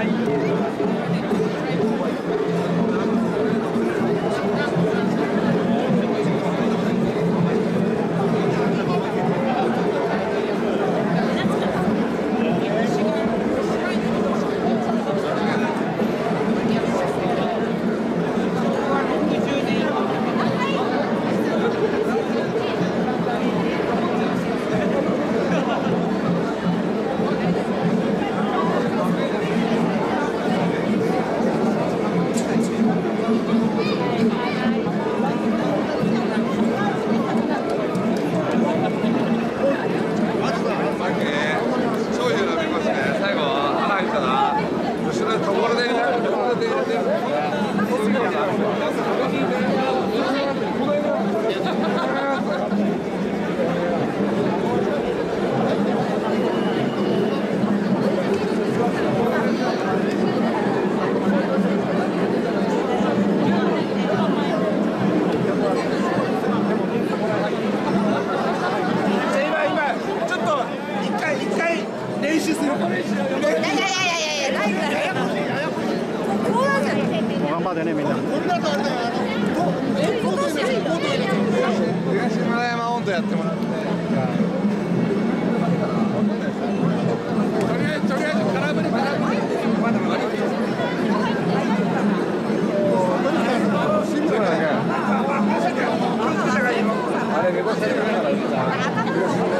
はいない頑張ってねみんな東村山温度やってもらってとりあえず空振り空振りまだまだあれ、猫してくれなかった。